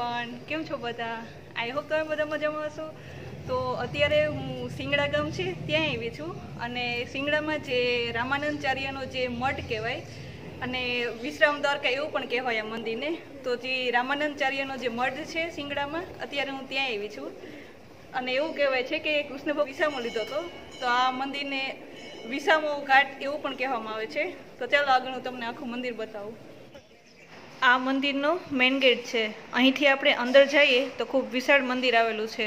Everyone કેમ છો બધા? આઈ હોપ તમે બધા મજામાં હશો. તો અત્યારે હું સિંગડા ગામ છે, ત્યાં આવી છું. અને સિંગડામાં જે રામાનંદચાર્યનો જે મઠ કહેવાય, અને વિશ્રામ દ્વારકા એવું પણ કહેવાય આ મંદિરને, તો જે રામાનંદચાર્યનો જે મઠ છે સિંગડામાં, અત્યારે હું ત્યાં આવી છું. અને એવું કહેવાય છે કે કૃષ્ણ વિસામો લીધો હતો. તો આ મંદિરને વિસામો ઘાટ એવું પણ કહેવામાં આવે છે. તો ચાલો આગળ હું તમને આખું મંદિર બતાવું. આ મંદિરનો મેઇન ગેટ છે. અહીંથી આપણે અંદર જઈએ તો ખૂબ વિશાળ મંદિર આવેલું છે.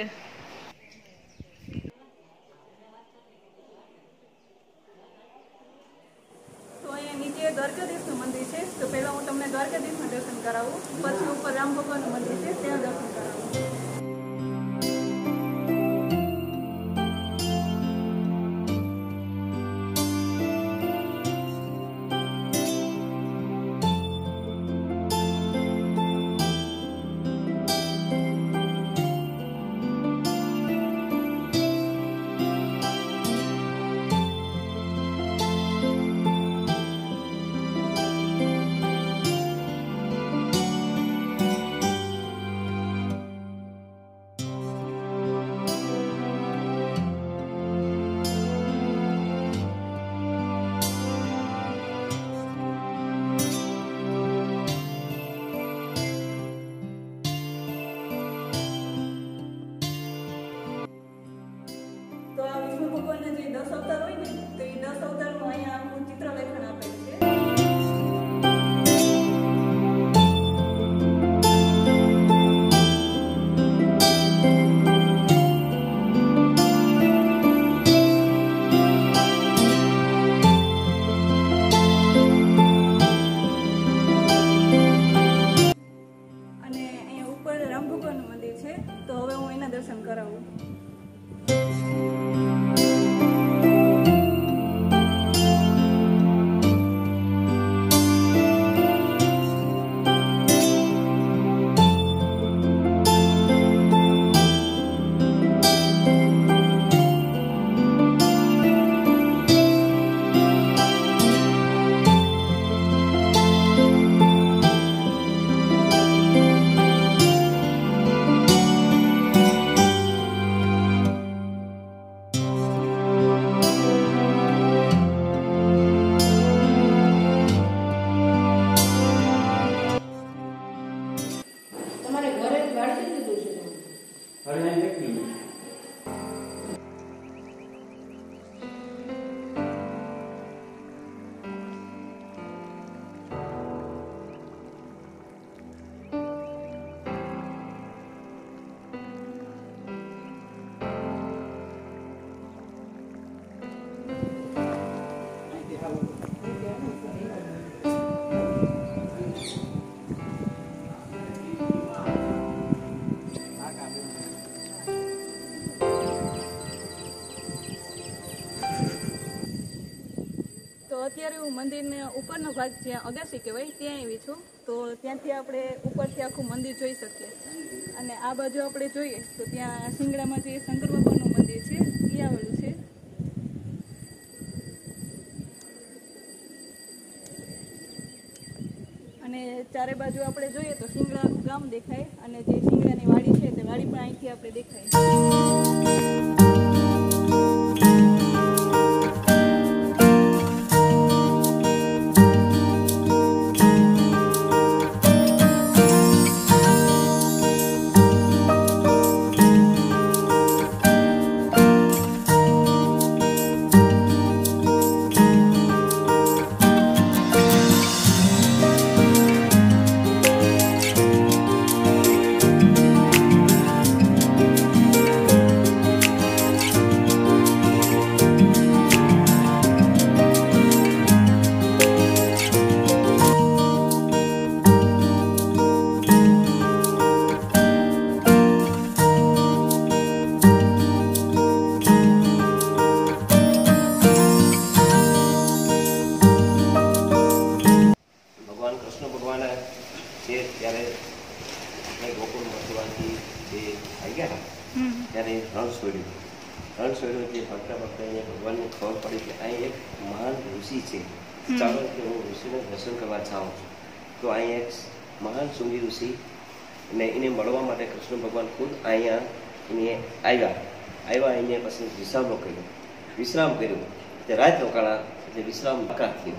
અત્યારે હું મંદિરને ઉપરનો ભાગ જ્યાં અગાસી કહેવાય, ત્યાં આવી છું. તો ત્યાંથી આપણે ઉપરથી આખું મંદિર જોઈ શકીએ. અને આ બાજુ આપણે જોઈએ, તો ત્યાં સિંગડામાં જે શંકર બાબાનું મંદિર છે, એ આવેલું છે. અને ચારે બાજુ આપણે જોઈએ તો સિંગડા ગામ દેખાય, અને જે સિંગડાની વાડી છે, તે વાડી પણ અહીંથી આપણે દેખાય. ગયા ત્યારે રણ છોડ્યું રણ છોડ્યું એટલે ભક્તા અહીંયા ભગવાનને ખબર પડી કે અહીં એક મહાન ઋષિ છે. ચાલો કે હું ઋષિને દર્શન કરવા ચાહું છું. તો અહીં એક મહાન સુંગી ઋષિ ને એને મળવા માટે કૃષ્ણ ભગવાન ખુદ અહીંયા એને આવ્યા. આવ્યા એને પછી વિશ્રામો કર્યો. વિશ્રામ કર્યો. તે રાત રોકાણા એટલે વિશ્રામ આકાશ થયો.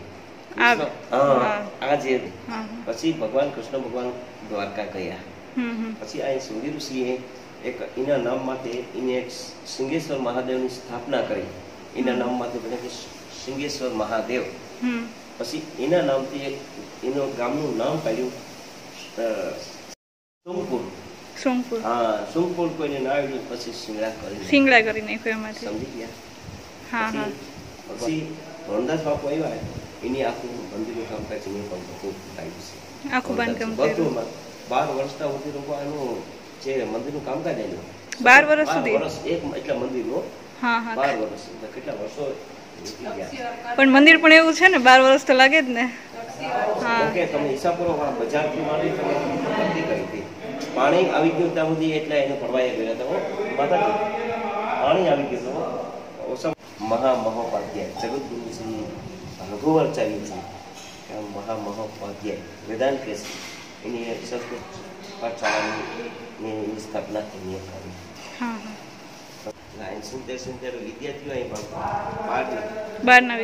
આ-. આજે પછી ભગવાન કૃષ્ણ ભગવાન દ્વારકા ગયા. પછી અહીં સુંગી ઋષિએ એક એના નામ માટે એને એક સિંગેશ્વર મહાદેવની સ્થાપના કરી. એના નામ માટે બને કે સિંગેશ્વર મહાદેવ. પછી એના નામથી એક એનું ગામનું નામ પાડ્યું સોમપુર. સોમપુર. હા સોમપુર કોઈને ના આવ્યું પછી સિંગડા કરી સિંગડા કરી નાખ્યું એમાંથી. સમજી ગયા? હા હા. પછી રોનદાસ બાપુ આવ્યા એની આખું મંદિરનું કામકાજ એને પણ બહુ થાય છે. આખું બાંધકામ બધું બાર વર્ષના સુધી લોકો એનું જે મંદિરનું કામકાજ એનું. બાર વર્ષ સુધી? વર્ષ એક એટલા મંદિરનું. હા હા. બાર વર્ષ એટલે કેટલા વર્ષો પણ મંદિર પણ એવું છે ને બાર વર્ષ તો લાગે જ ને. હા. તમે હિસાબ કરો બજારથી માંડી તમે ભરતી કરી હતી પાણી આવી ગયું ત્યાં સુધી એટલે એને પડવાઈ ગયા હતા હો. માતાજી પાણી આવી ગયું તો ઓસમ મહા મહોપાધ્યાય જગતગુરુ શ્રી રઘુવરાચાર્યજી મહા મહોપાધ્યાય વેદાંત કે એની સંસ્કૃત પાઠશાળાની ની સ્થાપના એની કરી અહીં સિત્તેર સિત્તેર વિદ્યાર્થીઓ અહીં ભણતા બહારના બહારના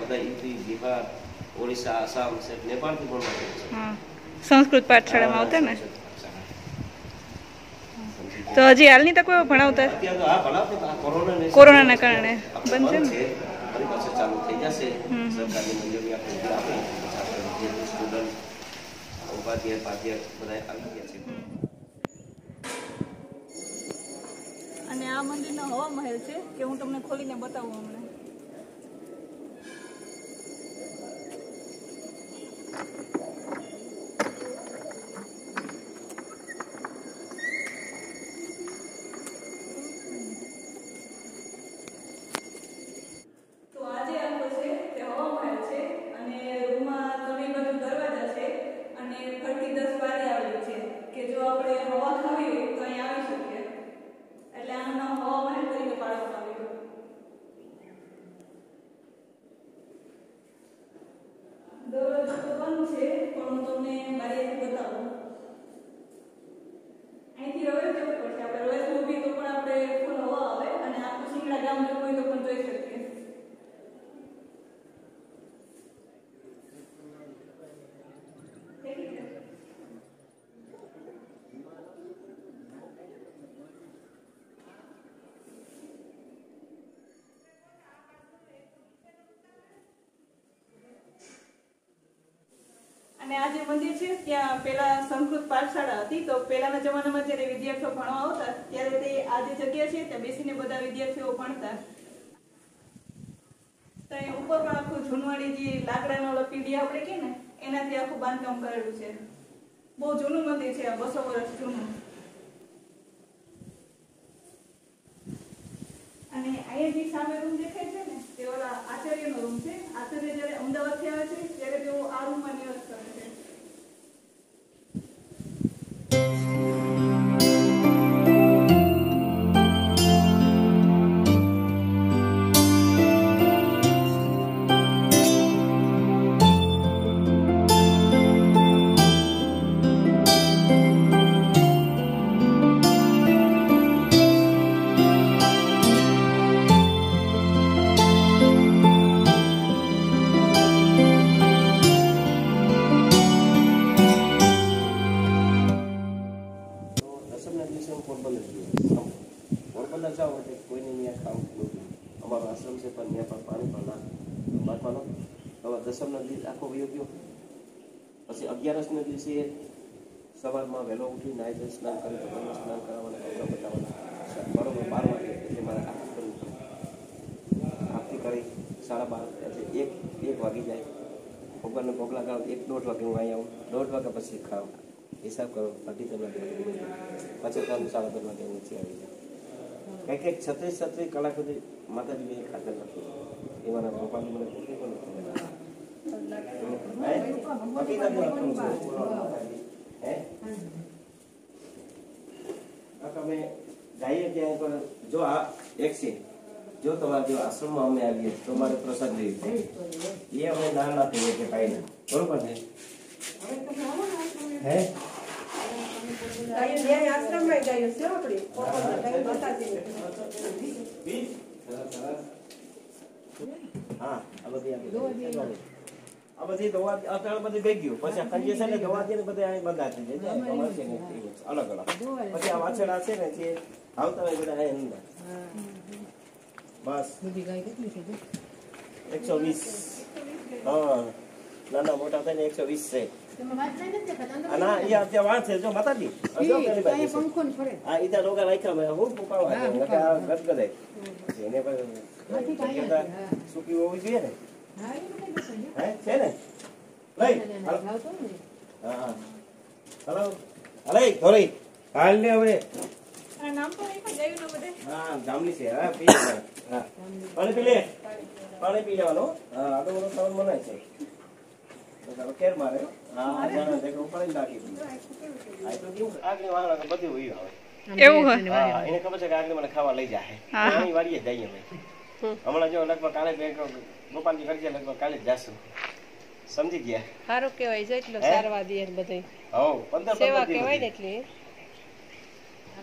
બધા યુપી બિહાર ઓડિશા આસામ નેપાળથી હા. સંસ્કૃત પાઠશાળામાં આવતા ને? તો હજી હાલની તક ભણાવતા? પણ કોરોનાને કારણે. બંધ છે ને? ફરી પાછું ચાલુ થઈ જશે હમ. સરકારની મંજૂરી આપણે જે આપે પછી આપણે જે ઉપાધ્યાય પાધ્યાય બધા આવી ગયા છે. અને આ મંદિરનો હવા મહેલ છે કે હું તમને ખોલીને બતાવું હમણાં તો આ જે આખો છે તે હવા મહેલ છે અને રૂમમાં ત્રણેય બાજુ દરવાજા છે અને ફરતી દસ બારી આવેલી છે કે જો આપણે હવા ખાવી હોય તો અહીં આવી શકીએ એટલે આનું નામ હવા મહેલ તરીકે પાડવામાં આવ્યું દરવાજો તો બંધ છે પણ હું તમને બારીએથી બતાવું અહીંથી હવે જવું પડશે આપણે રોયલ ઊભી તો પણ આપણે ફૂલ હવા આવે અને આખું સિંગડા ગામ જવું હોય તો પણ જોઈ શકીએ ઠીક છે અને આ જે મંદિર છે, ત્યાં પેલા સંસ્કૃત પાઠશાળા હતી, તો પેલાના જમાનામાં જ્યારે વિદ્યાર્થીઓ ભણવા આવતા, ત્યારે તે આ જે જગ્યા છે, ત્યાં બેસીને બધા વિદ્યાર્થીઓ ભણતા. તો એ ઉપર પણ આખું જૂનવાડી જે લાકડાનો ઓલો પીડી આપણે કે ને, એનાથી આખું બાંધકામ કરેલું છે. બહુ જૂનું મંદિર છે, આ બસો વર્ષ જૂનું. અને અહીંયા જે સામે રૂમ દેખાય નાહી ધોઈ સ્નાન કરી, ભગવાનનું સ્નાન કરાવવાના કપડાં બતાવવાના. બરોબર બાર વાગે એટલે મારે આરતી કરવું પડે આરતી કરી, સાડા બાર, એટલે એક એક વાગી જાય. ભગવાનને ભોગ લગાવ, એક દોઢ વાગે હું અહીં આવું. દોઢ વાગ્યા પછી ખાવ. હિસાબ કરો, અઢી ત્રણ વાગે પછી ત્રણ સાડા ત્રણ વાગે નીચે આવી જાય કંઈક કંઈક છત્રીસ છત્રીસ કલાક સુધી માતાજી મેં ખાતર નથી. એ મારા ભગવાનની મને પોતે પણ નથી લગાવ્યા. હે? હકીકતમાં આપણું છે. હે? આ તમે જઈએ ત્યાં ઉપર જો આ એક છે જો તમારા જો આશ્રમમાં અમે આવીએ તો મારે પ્રસાદ લેવી એ અમે ના ના કહીએ કે ભાઈ બરોબર ને? હે? ગાયો છે માતાજીની. હા આ બધી આ બધી દવા અત્યારે બધી ભેગી ગયું પછી આ કંજે છે ને દવા દે ને બધા અહીં બંધા થઈ જાય. છે. અમારે છે ને એવું છે. અલગ અલગ. પછી આ છે ને જે આવતા હોય બધા અહીં બસ. એકસો વીસ. હા. નાના મોટા થઈને એકસો વીસ છે. ના એ અત્યારે વાત છે. જો માતાજી ઈતા રોગા રાખ્યા હું પુકાવા છે નકર આ ગદગદે પછી એને પછી હોવી જોઈએ ને. હે છે ને? લઈ હા હા. હલો. હલે થોડી હાલ ને હવે. નામ તો નહીં પણ ગાયું બધે? હા જામલી છે. હા પી હા. પાણી પી લે. પાણી પી હા મનાય છે. તો કેર મારે. હા જાણે દેખો ઉપાડી નાખી તો કેવું આગળ વાળા બધી હોય આવે. એવું હોય હા એને ખબર છે કે આગળ મને ખાવા લઈ જાય. એની વાડીએ જઈએ અમે. હમણાં જો લગભગ કાલે બે ગોપાલજી કરજે લગભગ કાલે જ જાશું. સમજી ગયા? સારું કહેવાય છે એટલો હે? સારવા દે બધું. હવ પંદર સેવા કહેવાય ને એટલે.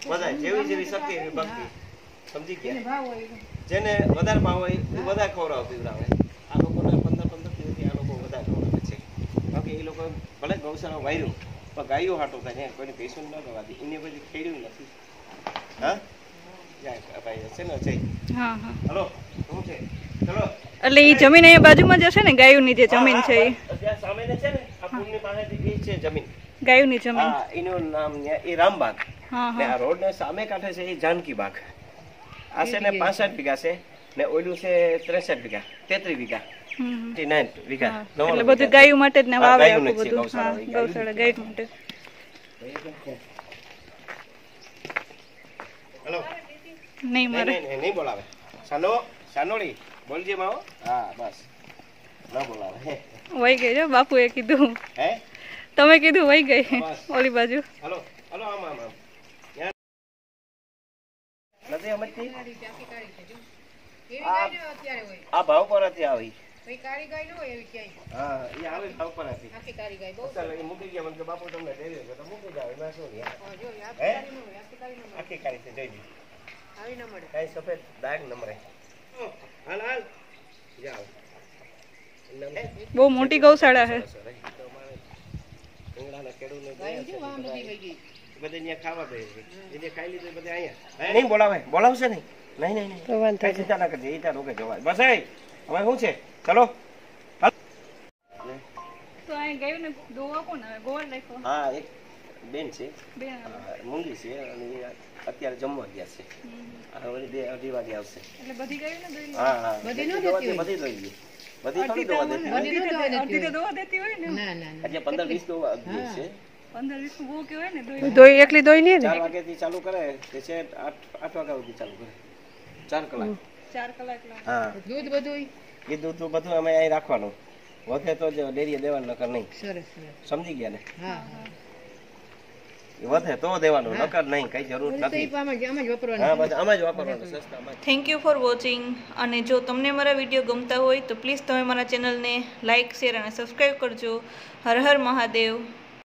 બધા જેવી જેવી શક્તિ એવી ભક્તિ. સમજી ગયા? જેને વધારે ભાવ હોય એ બધા ખવડાવ પીવડાવે. આ લોકોને પંદર પંદર દિવસથી આ લોકો વધારે ખવડાવે છે. કારણ કે એ લોકો ભલે ગૌશાળા વાયરું પણ ગાયો હાટો થાય કોઈને પૈસો ન દવાતી એને પછી ખેડ્યું નથી. હા? એટલે એ જમીન અહીંયા બાજુમાં જ હશે ને ગાયુની જે જમીન છે એ ગાયુની જમીન. એનું નામ એ રામબાગ. હા ને આ રોડ ને સામે કાંઠે છે એ જાનકી બાગ. આ છે ને પાસઠ વીઘા છે ને ઓલું છે ત્રેસઠ વીઘા તેત્રીસ વીઘા હમ, હમ. 59 વીઘા એટલે બધું ગાયુ ગાયું માટે જ ને વાવે આખું બધું. હા ગૌશાળા, ગૌશાળા માટે. હલો. નહીં મારે. નહીં બોલાવે. સાનો સાનોળી બોલજે માવો. હા બસ. ન બોલાવે. વહી ગઈ જો બાપુએ કીધું. હે? તમે કીધું વહી ગઈ. ઓલી બાજુ. હલો હલો આમ આમ આમ. નથી સમજતી આ આ ભાવ પર હતી આવી. હા એ આવે ભાવ પર હતી ચાલ, એ મૂકી ગયા મને કે બાપુ તમને તો મૂકી જાવ એમાં શું યાર હે આખી કાળી છે જોઈ લો કઈ સફેદ દાગ નમરે હાલ હાલ. જાઓ. બહુ મોટી ગૌશાળા છે. નહીં બોલાવે. બોલાવશે નહીં. નહીં નહીં નહીં. કઈ ચિંતા ના કરજે. એ ત્યાં રોકે જવાય. બસ હવે શું છે? ચલો. તો અહીં ગાયું ને દોવા કોણ આવે ગોળ નાખો હા એક બેન છે. બે મૂંગી છે અને અત્યારે જમવા ગયા છે. આ વળી બે અઢી વાગે આવશે. એટલે બધી ગાયું ને દોઈ હા હા. બધી દવા દે, બધી દઈ ગઈ બધી થોડી દવા દેતી હોય. અડધી તો દોવા દેતી હોય. ને? દવા છે. બહુ ને દોઈ દોઈ એકલી દોઈ નહીં ને? ચાર વાગ્યાથી ચાલુ કરે તે છે આઠ આઠ વાગ્યા સુધી ચાલુ કરે. ચાર કલાક. ચાર કલાક હા. દૂધ બધું એ દૂધ તો બધું અમે અહીં રાખવાનું. વધે તો જ ડેરીએ દેવાનું નકર નહીં. સરસ સરસ. સમજી ગયા ને? હા. વધે તો દેવાનું નકર નહીં કઈ જરૂર નથી. આમાં જ વાપરવાનું હા બધા આમાં જ વાપરવાનું સસ્તામાં જ. થેન્ક યુ ફોર વોચિંગ અને જો તમને મારા વીડિયો ગમતા હોય તો પ્લીઝ તમે મારા ચેનલને લાઇક શેર અને સબસ્ક્રાઈબ કરજો. હર હર મહાદેવ.